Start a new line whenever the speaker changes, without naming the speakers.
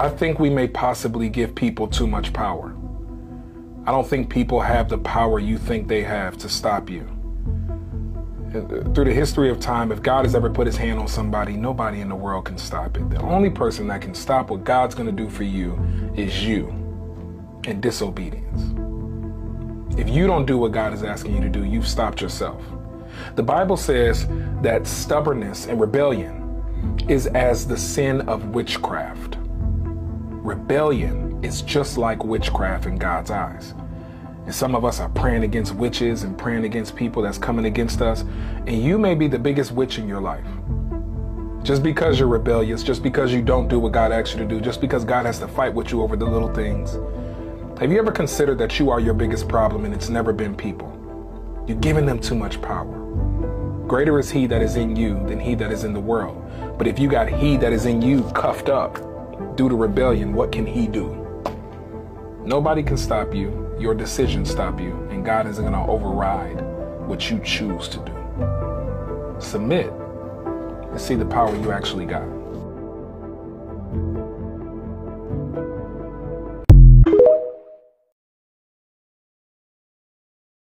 I think we may possibly give people too much power. I don't think people have the power you think they have to stop you. Uh, through the history of time, if God has ever put his hand on somebody, nobody in the world can stop it. The only person that can stop what God's going to do for you is you and disobedience. If you don't do what God is asking you to do, you've stopped yourself. The Bible says that stubbornness and rebellion is as the sin of witchcraft. Rebellion is just like witchcraft in God's eyes. And some of us are praying against witches and praying against people that's coming against us. And you may be the biggest witch in your life. Just because you're rebellious, just because you don't do what God asks you to do, just because God has to fight with you over the little things. Have you ever considered that you are your biggest problem and it's never been people? You're giving them too much power. Greater is he that is in you than he that is in the world. But if you got he that is in you cuffed up, due to rebellion, what can he do? Nobody can stop you. Your decisions stop you. And God isn't going to override what you choose to do. Submit and see the power you actually got.